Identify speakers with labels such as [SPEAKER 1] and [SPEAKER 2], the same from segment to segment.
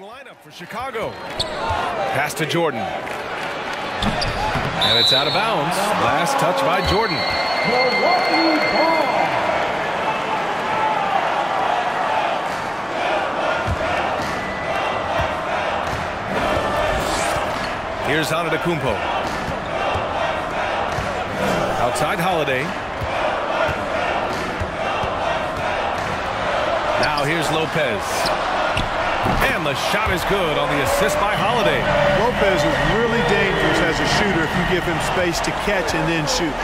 [SPEAKER 1] Lineup for Chicago. Pass to Jordan. And it's out of bounds. Last touch by Jordan. Here's Antetokounmpo. Outside Holiday. Now here's Lopez. And the shot is good on the assist by Holiday.
[SPEAKER 2] Lopez is really dangerous as a shooter if you give him space to catch and then shoot.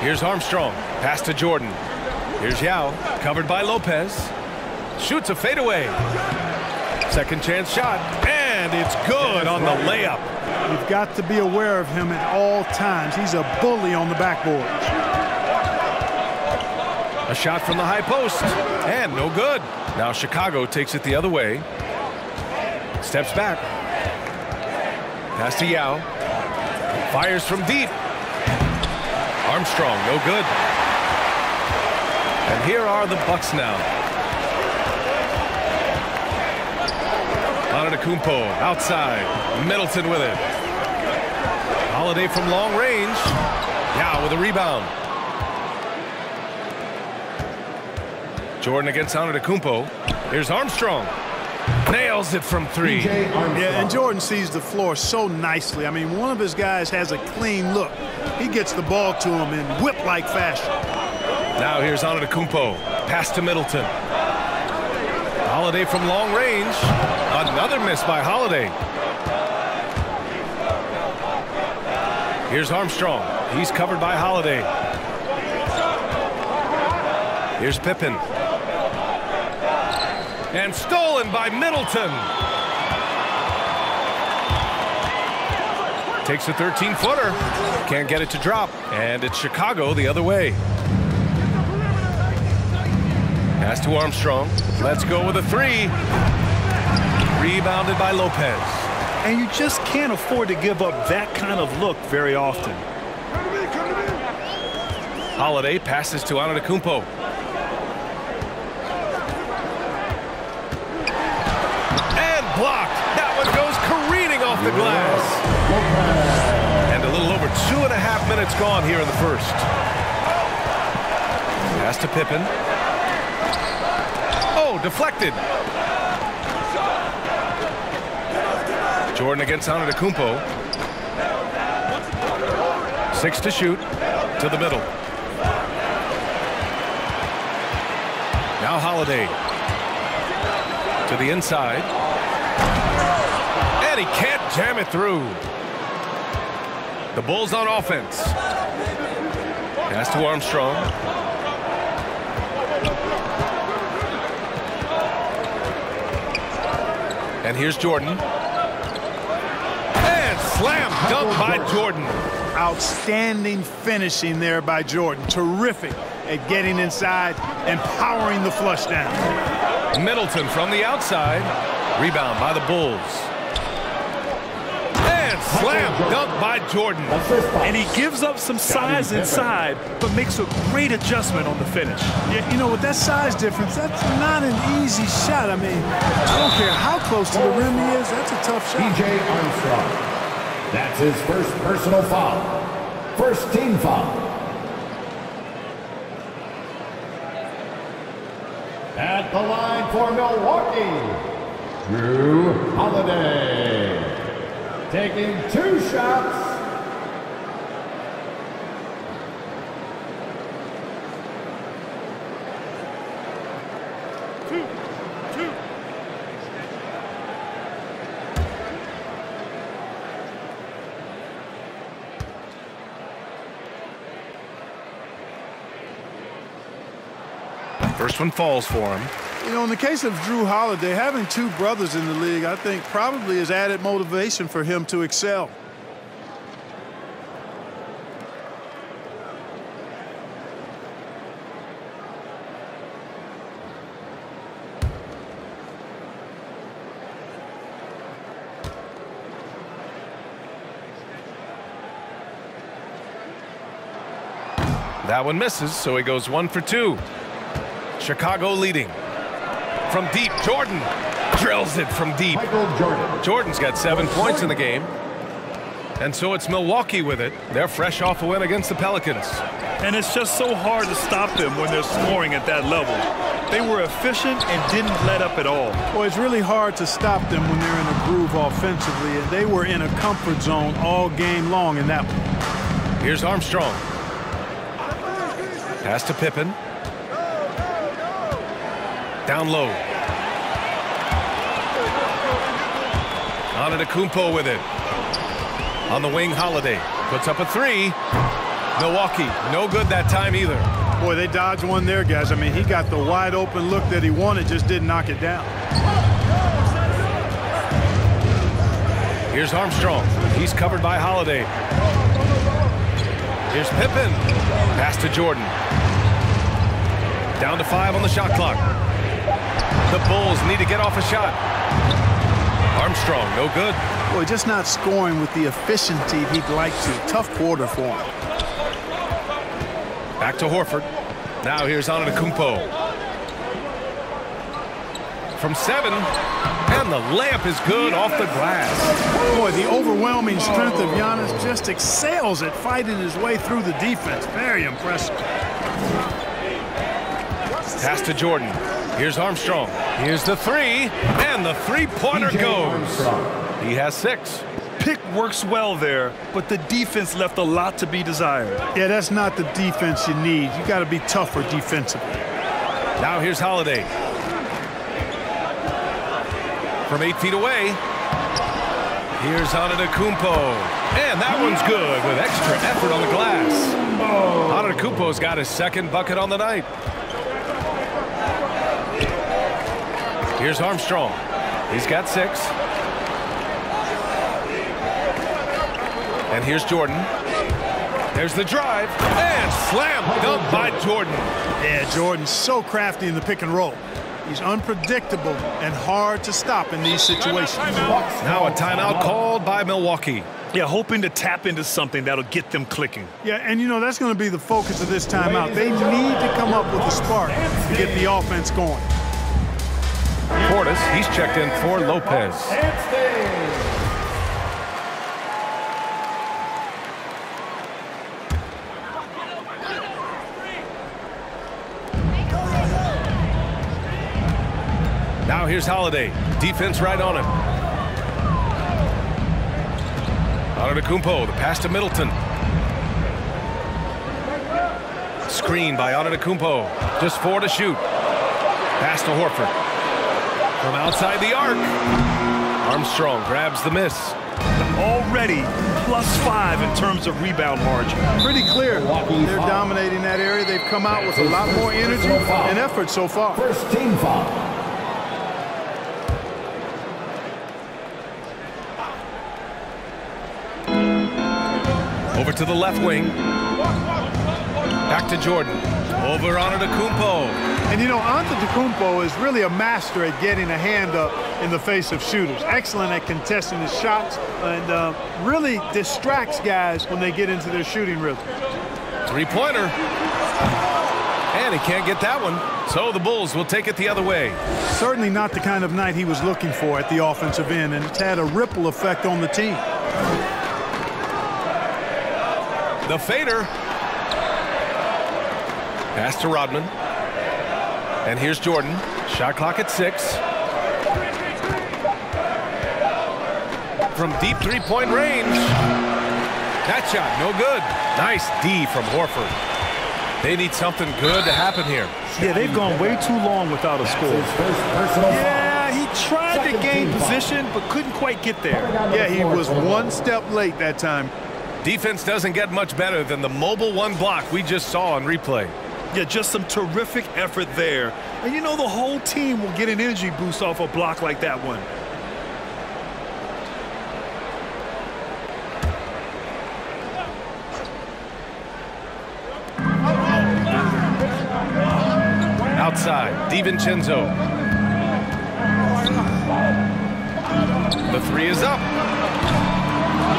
[SPEAKER 1] Here's Armstrong. Pass to Jordan. Here's Yao. Covered by Lopez. Shoots a fadeaway. Second chance shot. And it's good on the layup.
[SPEAKER 2] You've got to be aware of him at all times. He's a bully on the backboard.
[SPEAKER 1] Shot from the high post. And no good. Now Chicago takes it the other way. Steps back. Pass to Yao. Fires from deep. Armstrong, no good. And here are the Bucks now. Antetokounmpo outside. Middleton with it. Holiday from long range. Yao with a rebound. Jordan against Antetokounmpo. Here's Armstrong. Nails it from three.
[SPEAKER 2] Yeah, and Jordan sees the floor so nicely. I mean, one of his guys has a clean look. He gets the ball to him in whip-like fashion.
[SPEAKER 1] Now here's Antetokounmpo. Pass to Middleton. Holiday from long range. Another miss by Holiday. Here's Armstrong. He's covered by Holiday. Here's Pippen. And stolen by Middleton. Takes a 13-footer. Can't get it to drop. And it's Chicago the other way. Pass to Armstrong. Let's go with a three. Rebounded by Lopez.
[SPEAKER 3] And you just can't afford to give up that kind of look very often.
[SPEAKER 1] Holiday passes to Antetokounmpo. And blocked. That one goes careening off the glass. And a little over two and a half minutes gone here in the first. Pass to Pippen. Oh, deflected. Jordan against Antetokounmpo. Six to shoot. To the middle. Now Holiday. To the inside. And he can't jam it through. The Bulls on offense. Pass to Armstrong. And here's Jordan. And slam dunk by Jordan.
[SPEAKER 2] Outstanding finishing there by Jordan. Terrific at getting inside and powering the flush down.
[SPEAKER 1] Middleton from the outside. Rebound by the Bulls. And slam dunk by Jordan.
[SPEAKER 3] And he gives up some size inside, but makes a great adjustment on the finish.
[SPEAKER 2] Yeah, you know, with that size difference, that's not an easy shot. I mean, I don't care how close to the rim he is, that's a tough shot.
[SPEAKER 4] BJ Armstrong. That's his first personal foul. First team foul. At the line for Milwaukee, Jrue Holiday. Taking two shots.
[SPEAKER 1] First one falls for him.
[SPEAKER 2] You know, in the case of Jrue Holiday, having two brothers in the league, I think probably is added motivation for him to excel.
[SPEAKER 1] That one misses, so he goes one for two. Chicago leading. From deep, Jordan drills it from deep.
[SPEAKER 4] Michael Jordan.
[SPEAKER 1] Jordan's got seven points in the game. And so it's Milwaukee with it. They're fresh off a win against the Pelicans.
[SPEAKER 3] And it's just so hard to stop them when they're scoring at that level. They were efficient and didn't let up at all.
[SPEAKER 2] Well, it's really hard to stop them when they're in a groove offensively, and they were in a comfort zone all game long in that one.
[SPEAKER 1] Here's Armstrong. Pass to Pippen. Down low. Antetokounmpo with it. On the wing, Holiday. Puts up a three. Milwaukee, no good that time either.
[SPEAKER 2] Boy, they dodged one there, guys. I mean, he got the wide open look that he wanted, just didn't knock it down.
[SPEAKER 1] Here's Armstrong. He's covered by Holiday. Here's Pippen. Pass to Jordan. Down to five on the shot clock. The Bulls need to get off a shot. Armstrong, no good.
[SPEAKER 2] Boy, just not scoring with the efficiency he'd like to. Tough quarter for him.
[SPEAKER 1] Back to Horford. Now here's Antetokounmpo. From seven, and the layup is good off the glass.
[SPEAKER 2] Boy, the overwhelming strength of Giannis just excels at fighting his way through the defense. Very impressive.
[SPEAKER 1] Pass to Jordan. Here's Armstrong. Here's the three, and the three-pointer goes.
[SPEAKER 4] Armstrong.
[SPEAKER 1] He has six.
[SPEAKER 3] Pick works well there, but the defense left a lot to be desired.
[SPEAKER 2] Yeah, that's not the defense you need. You got to be tougher defensively.
[SPEAKER 1] Now here's Holiday. From eight feet away. Here's Antetokounmpo. And that one's good with extra effort on the glass. Antetokounmpo's got his second bucket on the night. Here's Armstrong. He's got six. And here's Jordan. There's the drive. And slam dunk by Jordan.
[SPEAKER 2] Yeah, Jordan's so crafty in the pick and roll. He's unpredictable and hard to stop in these situations.
[SPEAKER 1] Now a timeout called by Milwaukee.
[SPEAKER 3] Yeah, hoping to tap into something that'll get them clicking.
[SPEAKER 2] Yeah, and you know, that's going to be the focus of this timeout. They need to come up with a spark to get the offense going.
[SPEAKER 1] Portis, he's checked in for Lopez. Now here's Holiday. Defense right on him. Antetokounmpo, the pass to Middleton. Screen by Antetokounmpo. Just four to shoot. Pass to Horford. From outside the arc. Armstrong grabs the miss.
[SPEAKER 3] Already plus five in terms of rebound margin.
[SPEAKER 2] Pretty clear. They're dominating that area. They've come out with a lot more energy and effort so far.
[SPEAKER 4] First team foul.
[SPEAKER 1] Over to the left wing. Back to Jordan. Over on Antetokounmpo.
[SPEAKER 2] And you know, Antetokounmpo is really a master at getting a hand up in the face of shooters. Excellent at contesting his shots and uh, really distracts guys when they get into their shooting rhythm.
[SPEAKER 1] Three-pointer. And he can't get that one. So the Bulls will take it the other way.
[SPEAKER 2] Certainly not the kind of night he was looking for at the offensive end, and it's had a ripple effect on the team.
[SPEAKER 1] The fader. Pass to Rodman. And here's Jordan. Shot clock at six. From deep three-point range. That shot, no good. Nice D from Horford. They need something good to happen here.
[SPEAKER 3] Yeah, they've gone way too long without a score.
[SPEAKER 4] His first personal foul.
[SPEAKER 3] Yeah, he tried to gain position, but couldn't quite get there.
[SPEAKER 2] Yeah, he was one step late that time.
[SPEAKER 1] Defense doesn't get much better than the mobile one block we just saw on replay.
[SPEAKER 3] Yeah, just some terrific effort there. And you know the whole team will get an energy boost off a block like that one.
[SPEAKER 1] Outside, DiVincenzo. The three is up.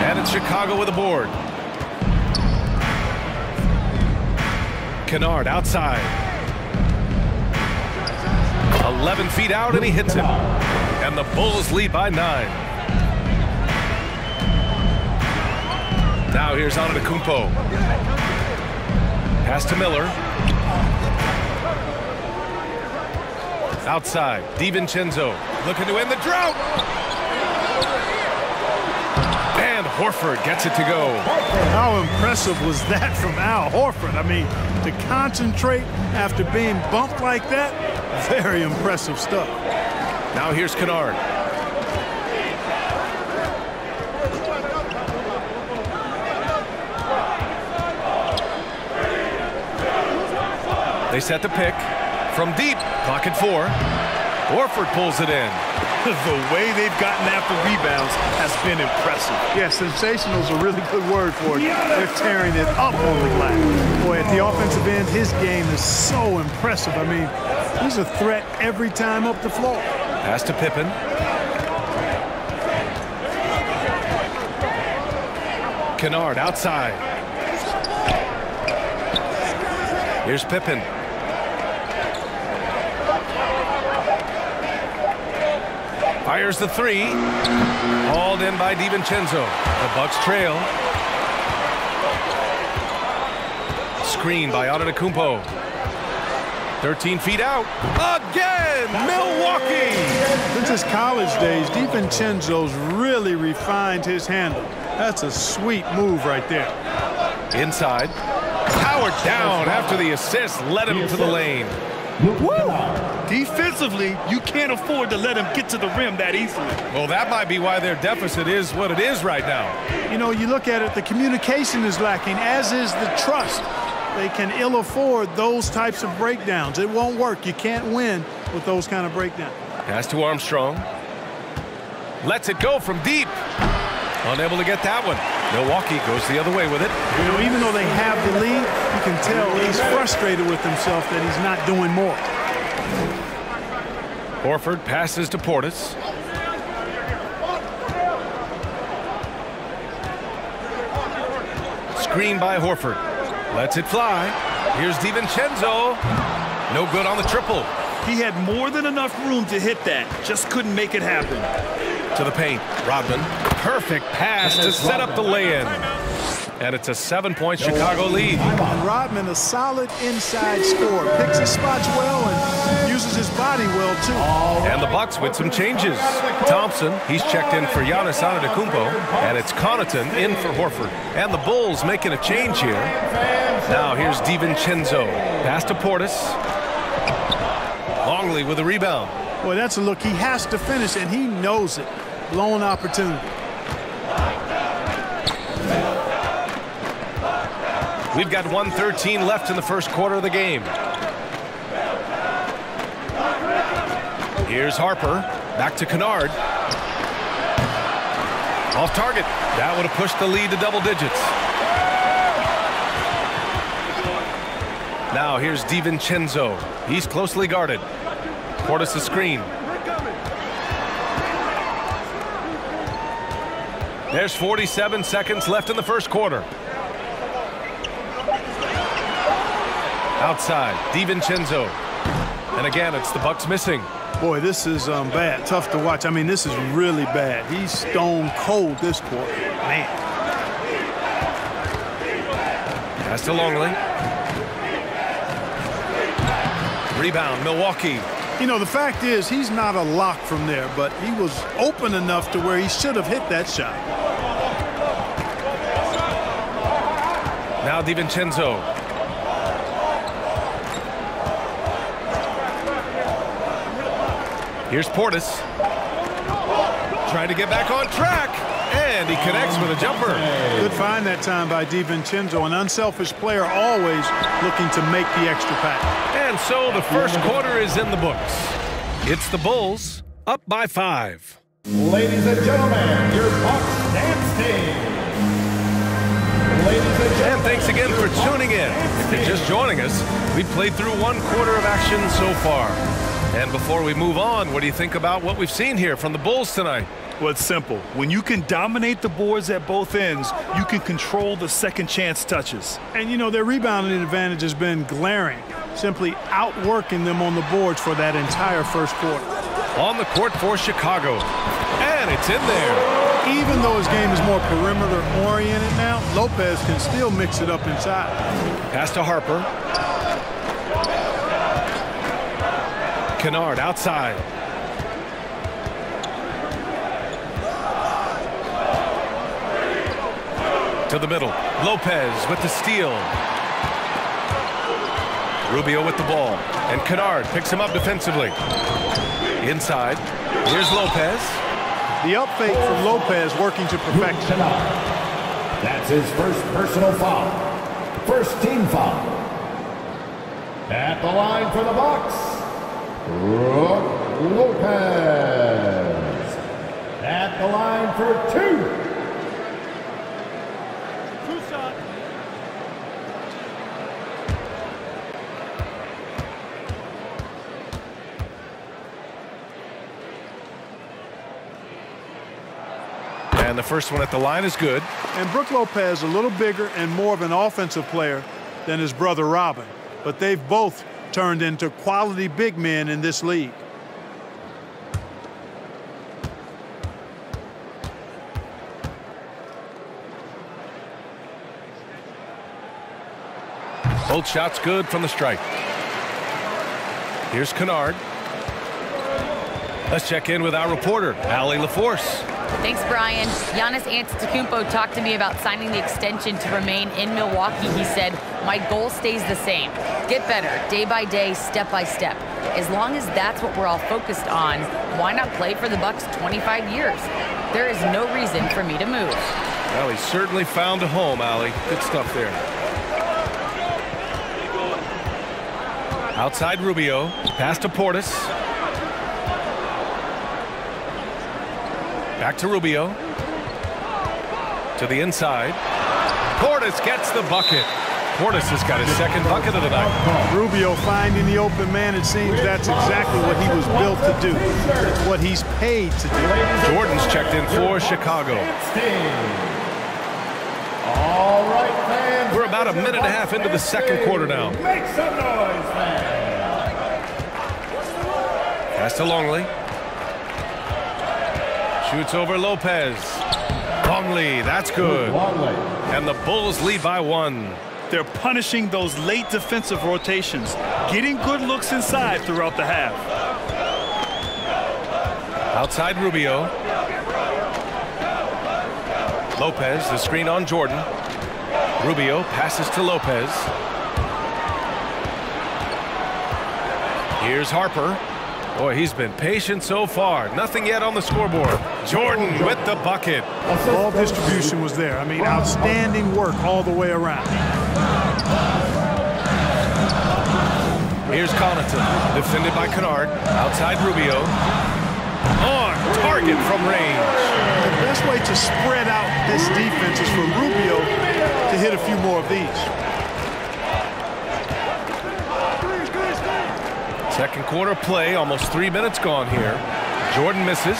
[SPEAKER 1] And it's Chicago with a board. Kennard outside. 11 feet out, and he hits him. And the Bulls lead by nine. Now here's Antetokounmpo. Pass to Miller. Outside, DiVincenzo looking to end the drought. Horford gets it to go.
[SPEAKER 2] How impressive was that from Al Horford? I mean, to concentrate after being bumped like that, very impressive stuff.
[SPEAKER 1] Now here's Kennard. They set the pick from deep. Pocket four. Horford pulls it in.
[SPEAKER 3] the way they've gotten after rebounds has been impressive.
[SPEAKER 2] Yeah, sensational is a really good word for it. They're tearing it up on the glass. Boy, at the offensive end, his game is so impressive. I mean, he's a threat every time up the floor.
[SPEAKER 1] Pass to Pippen. Kennard outside. Here's Pippen. Fires the three. Hauled in by DiVincenzo. The Bucks trail. Screen by Antetokounmpo. 13 feet out. Again, Milwaukee.
[SPEAKER 2] Since his college days, DiVincenzo's really refined his handle. That's a sweet move right there.
[SPEAKER 1] Inside. Powered down after the assist led him to the lane.
[SPEAKER 3] Defensively, you can't afford to let him get to the rim that easily.
[SPEAKER 1] Well, that might be why their deficit is what it is right now.
[SPEAKER 2] You know, you look at it, the communication is lacking, as is the trust. They can ill afford those types of breakdowns. It won't work. You can't win with those kind of breakdowns.
[SPEAKER 1] Pass to Armstrong. Lets it go from deep. Unable to get that one. Milwaukee goes the other way with it.
[SPEAKER 2] You know, even though they have the lead, you can tell he's frustrated with himself that he's not doing more.
[SPEAKER 1] Horford passes to Portis. Screen by Horford. Lets it fly. Here's DiVincenzo. No good on the triple.
[SPEAKER 3] He had more than enough room to hit that. Just couldn't make it happen.
[SPEAKER 1] To the paint. Rodman. Perfect pass to set up the lay-in. And it's a seven-point Chicago lead.
[SPEAKER 2] And Rodman, a solid inside score. Picks his spots well and uses his body well, too.
[SPEAKER 1] And the Bucks with some changes. Thompson, he's checked in for Giannis Antetokounmpo, and it's Connaughton in for Horford. And the Bulls making a change here. Now here's DiVincenzo. Pass to Portis. Longley with a rebound.
[SPEAKER 2] Boy, that's a look he has to finish, and he knows it. Blown opportunity.
[SPEAKER 1] We've got 113 left in the first quarter of the game. Here's Harper. Back to Kennard. Off target. That would have pushed the lead to double digits. Now here's DiVincenzo. He's closely guarded. Portis the screen. There's 47 seconds left in the first quarter. Outside, DiVincenzo. And again, it's the Bucks missing.
[SPEAKER 2] Boy, this is um, bad. Tough to watch. I mean, this is really bad. He's stone cold this quarter. Man.
[SPEAKER 1] Pass to Longley. Rebound, Milwaukee.
[SPEAKER 2] You know, the fact is, he's not a lock from there, but he was open enough to where he should have hit that shot.
[SPEAKER 1] Now DiVincenzo. Here's Portis. Trying to get back on track. And he connects with a jumper.
[SPEAKER 2] Good find that time by DiVincenzo. An unselfish player always looking to make the extra pass.
[SPEAKER 1] And so the first quarter is in the books. It's the Bulls up by five.
[SPEAKER 4] Ladies and gentlemen, your Bucks dance team. Ladies and gentlemen.
[SPEAKER 1] And thanks again for tuning in. If you're just joining us, we played through one quarter of action so far. And before we move on, what do you think about what we've seen here from the Bulls tonight?
[SPEAKER 3] Well, it's simple. When you can dominate the boards at both ends, you can control the second chance touches.
[SPEAKER 2] And, you know, their rebounding advantage has been glaring, simply outworking them on the boards for that entire first quarter.
[SPEAKER 1] On the court for Chicago. And it's in there.
[SPEAKER 2] Even though his game is more perimeter-oriented now, Lopez can still mix it up inside.
[SPEAKER 1] Pass to Harper. Kennard outside. To the middle. Lopez with the steal. Rubio with the ball. And Kennard picks him up defensively. Inside. Here's Lopez.
[SPEAKER 2] The up fake from Lopez working to perfection.
[SPEAKER 4] That's his first personal foul. First team foul. At the line for the Bucks, Brook Lopez. At the line for two.
[SPEAKER 1] And the first one at the line is good.
[SPEAKER 2] And Brook Lopez a little bigger and more of an offensive player than his brother Robin. But they've both turned into quality big men in this league.
[SPEAKER 1] Both shots good from the stripe. Here's Kennard. Let's check in with our reporter, Allie LaForce.
[SPEAKER 5] Thanks, Brian. Giannis Antetokounmpo talked to me about signing the extension to remain in Milwaukee. He said, my goal stays the same. Get better, day by day, step by step. As long as that's what we're all focused on, why not play for the Bucks 25 years? There is no reason for me to move.
[SPEAKER 1] Well, he certainly found a home, Allie. Good stuff there. Outside Rubio. Pass to Portis. Back to Rubio. To the inside. Portis gets the bucket. Portis has got his second bucket of the night.
[SPEAKER 2] Rubio finding the open man, it seems that's exactly what he was built to do. It's what he's paid to do.
[SPEAKER 1] Jordan's checked in for Chicago.
[SPEAKER 4] All right, fans.
[SPEAKER 1] We're about a minute and a half into the second quarter now.
[SPEAKER 4] Make some noise, fans.
[SPEAKER 1] Pass to Longley. Shoots over Lopez. Longley, that's good.
[SPEAKER 4] Longley.
[SPEAKER 1] And the Bulls lead by one.
[SPEAKER 3] They're punishing those late defensive rotations, getting good looks inside throughout the half.
[SPEAKER 1] Outside Rubio. Lopez, the screen on Jordan. Rubio passes to Lopez. Here's Harper. Boy, he's been patient so far. Nothing yet on the scoreboard. Jordan with the bucket.
[SPEAKER 2] Ball distribution was there. I mean, outstanding work all the way around.
[SPEAKER 1] Here's Connaughton, defended by Kennard. Outside Rubio. On target from range.
[SPEAKER 2] The best way to spread out this defense is for Rubio to hit a few more of these.
[SPEAKER 1] Second quarter play, almost three minutes gone here. Jordan misses.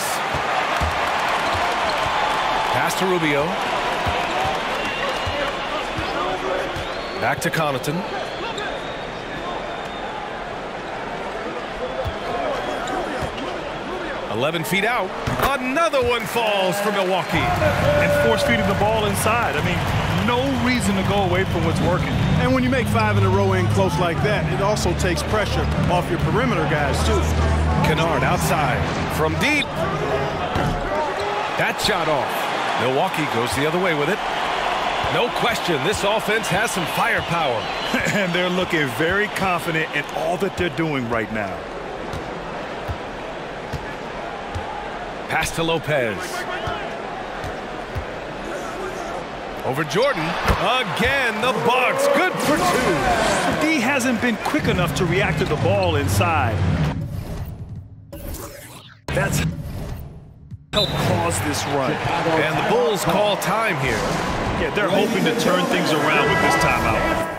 [SPEAKER 1] Pass to Rubio. Back to Connaughton. Eleven feet out. Another one falls for Milwaukee.
[SPEAKER 3] And force feeding the ball inside. I mean, no reason to go away from what's working.
[SPEAKER 2] And when you make five in a row in close like that, it also takes pressure off your perimeter guys, too.
[SPEAKER 1] Kennard outside from deep. That shot off. Milwaukee goes the other way with it. No question, this offense has some firepower.
[SPEAKER 3] and they're looking very confident in all that they're doing right now.
[SPEAKER 1] Pass to Lopez. Over Jordan. Again, the box. Good for two.
[SPEAKER 3] D hasn't been quick enough to react to the ball inside. That's helped cause this run.
[SPEAKER 1] And the Bulls call time here.
[SPEAKER 3] Yeah, they're hoping to turn things around with this timeout.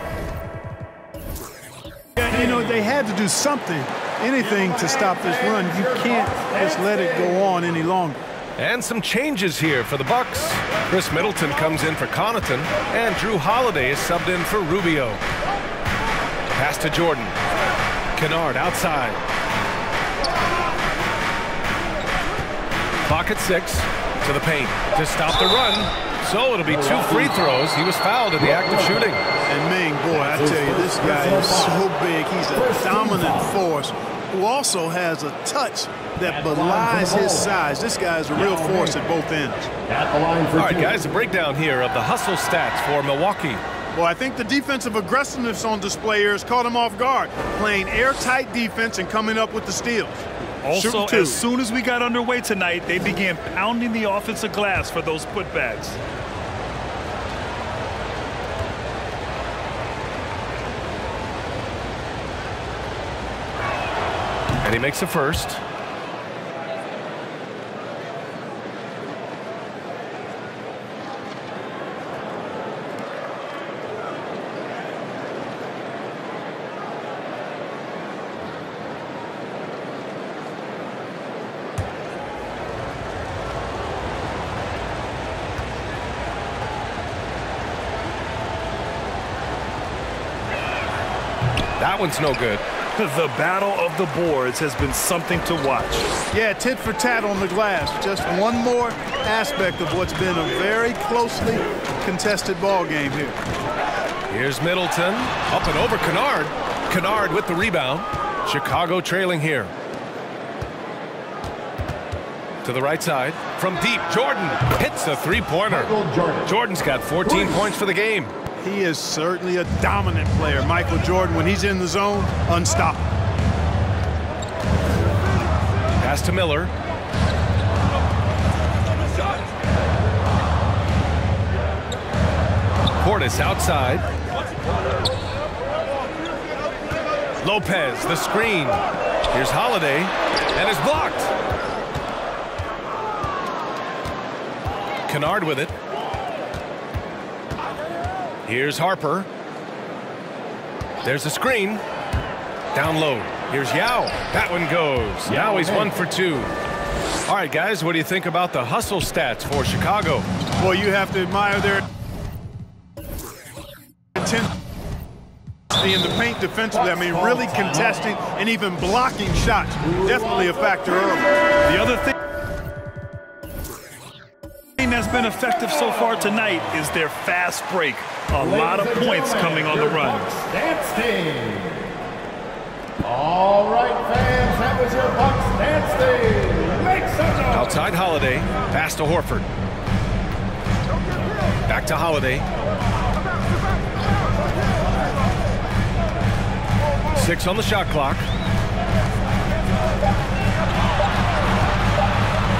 [SPEAKER 2] You know, they had to do something, anything to stop this run. You can't just let it go on any longer.
[SPEAKER 1] And some changes here for the Bucks. Khris Middleton comes in for Connaughton, and Jrue Holiday is subbed in for Rubio. Pass to Jordan. Kennard outside. Clock at six to the paint to stop the run. So it'll be two free throws. He was fouled in the act of shooting.
[SPEAKER 2] And Ming, boy, I tell you, this guy is so big. He's a dominant force who also has a touch that belies his size. This guy is a real force at both ends.
[SPEAKER 4] At the line for
[SPEAKER 1] All right, guys, a breakdown here of the hustle stats for Milwaukee.
[SPEAKER 2] Well, I think the defensive aggressiveness on display here has caught him off guard, playing airtight defense and coming up with the steals.
[SPEAKER 3] Also, as soon as we got underway tonight, they began pounding the offensive glass for those putbacks.
[SPEAKER 1] And he makes a first. One's no good.
[SPEAKER 3] The battle of the boards has been something to watch.
[SPEAKER 2] Yeah, tit for tat on the glass. Just one more aspect of what's been a very closely contested ball game here.
[SPEAKER 1] Here's Middleton. Up and over Kennard. Kennard with the rebound. Chicago trailing here. To the right side. From deep, Jordan hits a three-pointer.
[SPEAKER 4] Jordan.
[SPEAKER 1] Jordan's got 14 points for the game.
[SPEAKER 2] He is certainly a dominant player. Michael Jordan, when he's in the zone, unstoppable.
[SPEAKER 1] Pass to Miller. Portis outside. Lopez, the screen. Here's Holiday, and is blocked. Kennard with it. Here's Harper. There's the screen. Down low. Here's Yao. That one goes. Now he's one for two. All right, guys, what do you think about the hustle stats for Chicago?
[SPEAKER 2] Well, you have to admire their intensity in the paint defensively. I mean, really contesting and even blocking shots. Definitely a factor early.
[SPEAKER 3] The other thing that's been effective so far tonight is their fast break. A lot of points coming on the run.
[SPEAKER 4] Dance team. All right, fans, that was your Bucks dance team. Make some noise.
[SPEAKER 1] Outside Holiday. Pass to Horford. Back to Holiday. Six on the shot clock.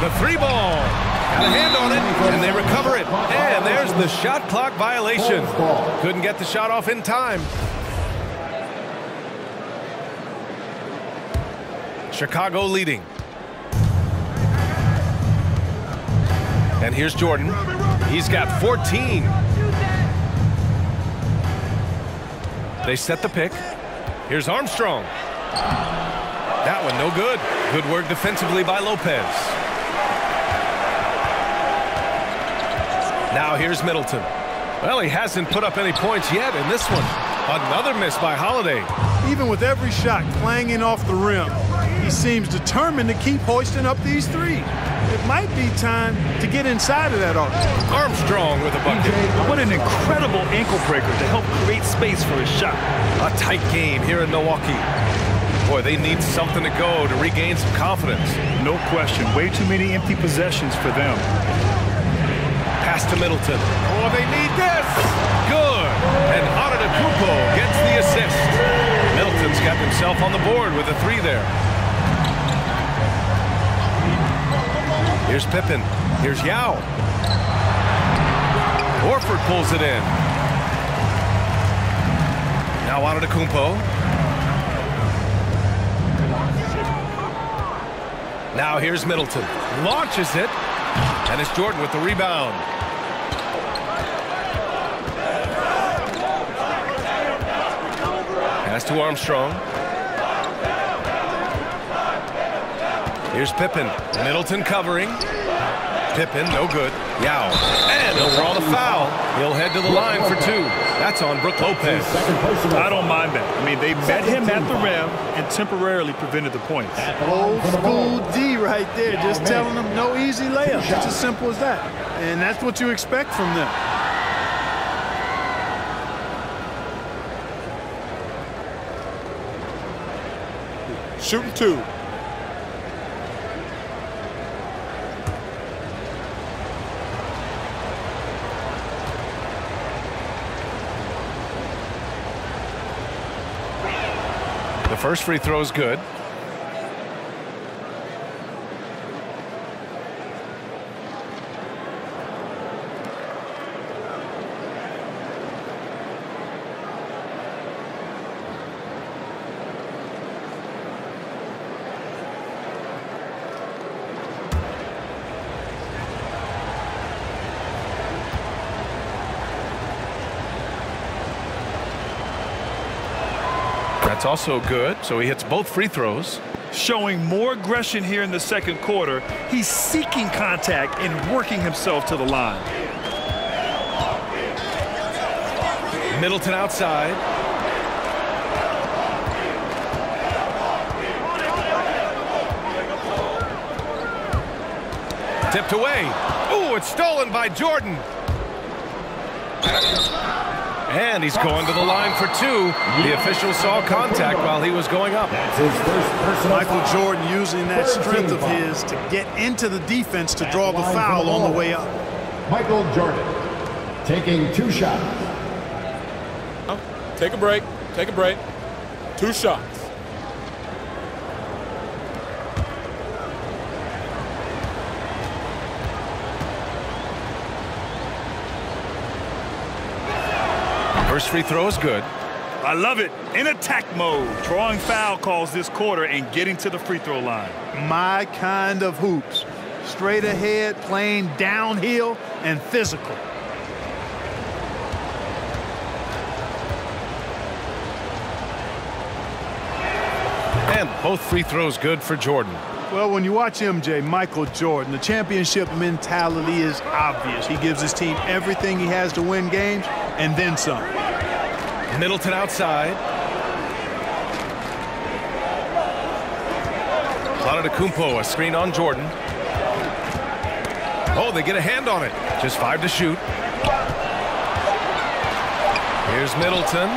[SPEAKER 1] The three ball. Got a hand on it, and they recover it. And there's the shot clock violation. Couldn't get the shot off in time. Chicago leading. And here's Jordan. He's got 14. They set the pick. Here's Armstrong. That one no good. Good work defensively by Lopez. Now here's Middleton. Well, he hasn't put up any points yet in this one. Another miss by Holiday.
[SPEAKER 2] Even with every shot clanging off the rim, he seems determined to keep hoisting up these three. It might be time to get inside of that arc.
[SPEAKER 1] Armstrong with a bucket.
[SPEAKER 3] What an incredible ankle breaker to help create space for his shot.
[SPEAKER 1] A tight game here in Milwaukee. Boy, they need something to go to regain some confidence.
[SPEAKER 3] No question. Way too many empty possessions for them.
[SPEAKER 1] Pass to Middleton. Oh, they need this. Good. And Antetokounmpo gets the assist. Middleton's got himself on the board with a three there. Here's Pippen. Here's Yao. Horford pulls it in. Now Antetokounmpo. Now here's Middleton. Launches it. And it's Jordan with the rebound. Pass to Armstrong. Here's Pippen. Middleton covering. Pippen, no good. Yao. And he'll draw the foul. He'll head to the line for two. That's on Brook Lopez.
[SPEAKER 3] I don't mind that. I mean, they met him at the rim and temporarily prevented the points.
[SPEAKER 4] At the line
[SPEAKER 2] Old school. D right there, just telling them no easy layups. It's as simple as that. And that's what you expect from them.
[SPEAKER 6] Shooting two.
[SPEAKER 1] The first free throw is good. That's also good. So he hits both free throws.
[SPEAKER 3] Showing more aggression here in the second quarter. He's seeking contact and working himself to the line.
[SPEAKER 1] Middleton outside. Tipped away. Ooh, it's stolen by Jordan. And he's going to the line for two. The official saw contact while he was going up.
[SPEAKER 4] That's his first personal
[SPEAKER 2] Michael. Jordan using that strength of his to get into the defense to draw the foul on the way up.
[SPEAKER 4] Michael Jordan taking two shots.
[SPEAKER 6] Take a break. Take a break. Two shots.
[SPEAKER 1] First free throw is good.
[SPEAKER 3] I love it. In attack mode. Drawing foul calls this quarter and getting to the free throw line.
[SPEAKER 2] My kind of hoops. Straight ahead, playing downhill, and physical.
[SPEAKER 1] And both free throws good for Jordan.
[SPEAKER 2] Well, when you watch MJ, Michael Jordan, the championship mentality is obvious. He gives his team everything he has to win games, and then some.
[SPEAKER 1] Middleton outside. Antetokounmpo, a screen on Jordan. Oh, they get a hand on it. Just five to shoot. Here's Middleton.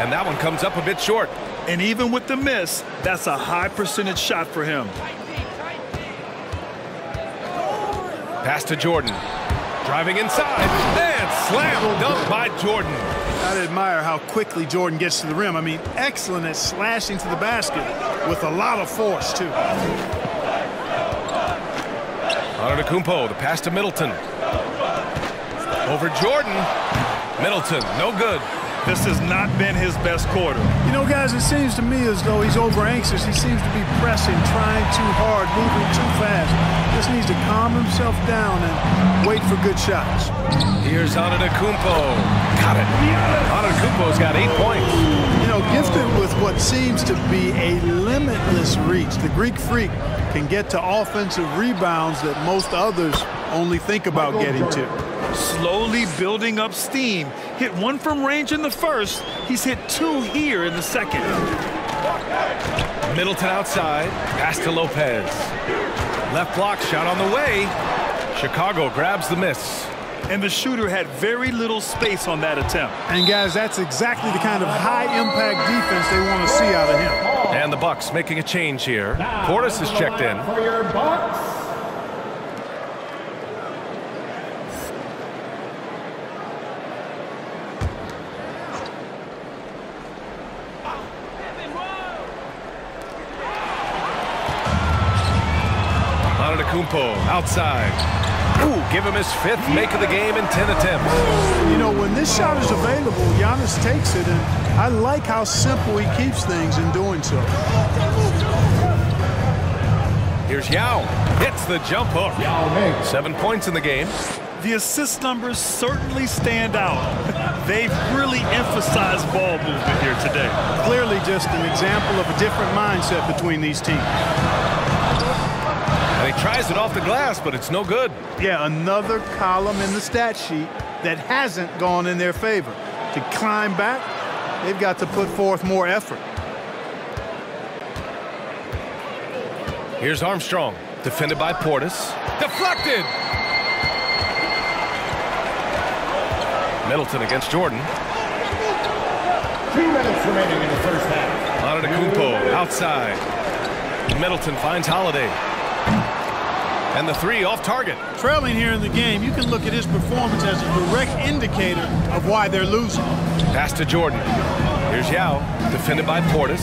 [SPEAKER 1] And that one comes up a bit short.
[SPEAKER 3] And even with the miss, that's a high percentage shot for him.
[SPEAKER 1] Pass to Jordan. Driving inside. And slam dunk by Jordan.
[SPEAKER 2] I admire how quickly Jordan gets to the rim. I mean, excellent at slashing to the basket with a lot of force, too.
[SPEAKER 1] Antetokounmpo, the pass to Middleton. Over Jordan. Middleton, no good.
[SPEAKER 3] This has not been his best quarter.
[SPEAKER 2] You know, guys, it seems to me as though he's over anxious. He seems to be pressing, trying too hard, moving too fast. Just needs to calm himself down and wait for good shots.
[SPEAKER 1] Here's Antetokounmpo. Got it. Antetokounmpo's got eight points.
[SPEAKER 2] You know, gifted with what seems to be a limitless reach, the Greek freak can get to offensive rebounds that most others only think about getting to.
[SPEAKER 3] Slowly building up steam. Hit one from range in the first. He's hit two here in the second.
[SPEAKER 1] Middleton outside. Pass to Lopez. Left block shot on the way. Chicago grabs the miss.
[SPEAKER 3] And the shooter had very little space on that attempt.
[SPEAKER 2] And guys, that's exactly the kind of high-impact defense they want to see out of him.
[SPEAKER 1] And the Bucks making a change here.
[SPEAKER 4] Now,
[SPEAKER 1] Portis is checked in.
[SPEAKER 4] line For your Bucks.
[SPEAKER 1] Antetokounmpo outside. Ooh, give him his fifth make of the game in 10 attempts.
[SPEAKER 2] You know, when this shot is available, Giannis takes it, and I like how simple he keeps things in doing so.
[SPEAKER 1] Here's Yao. Hits the jump hook.
[SPEAKER 4] Yao Ming.
[SPEAKER 1] Seven points in the game.
[SPEAKER 3] The assist numbers certainly stand out. They've really emphasized ball movement here today.
[SPEAKER 2] Clearly just an example of a different mindset between these teams.
[SPEAKER 1] And he tries it off the glass, but it's no good.
[SPEAKER 2] Yeah, another column in the stat sheet that hasn't gone in their favor. To climb back, they've got to put forth more effort.
[SPEAKER 1] Here's Armstrong, defended by Portis. Deflected! Middleton against Jordan.
[SPEAKER 4] Two minutes remaining in the first half.
[SPEAKER 1] Antetokounmpo outside. Middleton finds Holiday. And the three off target.
[SPEAKER 2] Trailing here in the game, you can look at his performance as a direct indicator of why they're losing.
[SPEAKER 1] Pass to Jordan. Here's Yao, defended by Portis.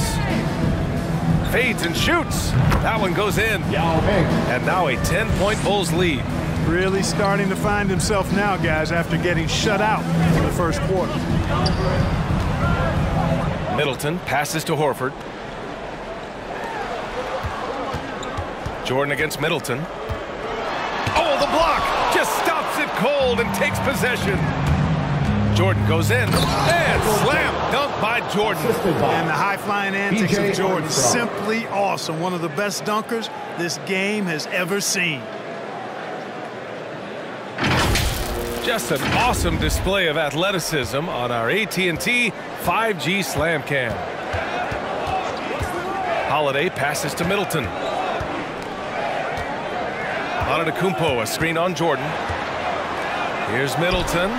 [SPEAKER 1] Fades and shoots. That one goes in.
[SPEAKER 4] Yao Ming.
[SPEAKER 1] And now a 10-point Bulls lead.
[SPEAKER 2] Really starting to find himself now, guys, after getting shut out in the first quarter.
[SPEAKER 1] Middleton passes to Horford. Jordan against Middleton. Oh, the block! Just stops it cold and takes possession. Jordan goes in and slam dunk by Jordan.
[SPEAKER 2] And the high-flying antics of Jordan, simply awesome. One of the best dunkers this game has ever seen.
[SPEAKER 1] Just an awesome display of athleticism on our AT&T 5G Slam Cam. Holiday passes to Middleton. Antetokounmpo, a screen on Jordan. Here's Middleton.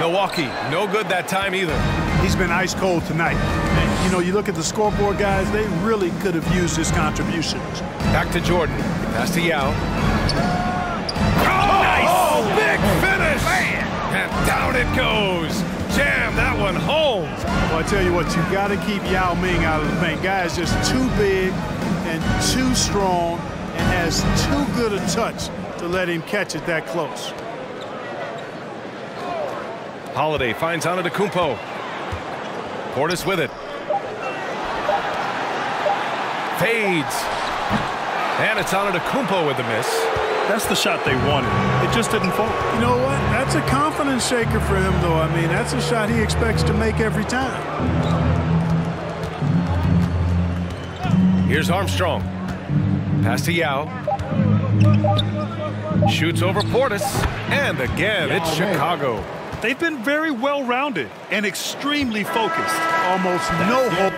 [SPEAKER 1] Milwaukee, no good that time either.
[SPEAKER 2] He's been ice cold tonight. And, you know, you look at the scoreboard, guys, they really could have used his contributions.
[SPEAKER 1] Back to Jordan. Pass to Yao. Oh, nice! Oh, big finish! And down it goes. Jam that one home.
[SPEAKER 2] Well, I tell you what, you got to keep Yao Ming out of the paint. Guy is just too big and too strong and has too good a touch to let him catch it that close.
[SPEAKER 1] Holiday finds Antetokounmpo. Portis with it. Fades. And it's Antetokounmpo with the miss.
[SPEAKER 3] That's the shot they wanted. It just didn't fall.
[SPEAKER 2] You know what? That's a confidence shaker for him, though. I mean, that's a shot he expects to make every time.
[SPEAKER 1] Here's Armstrong. Pass to Yao. Shoots over Portis. And again, it's
[SPEAKER 4] Yao
[SPEAKER 1] Chicago.
[SPEAKER 3] They've been very well-rounded and extremely focused.
[SPEAKER 2] Almost no hope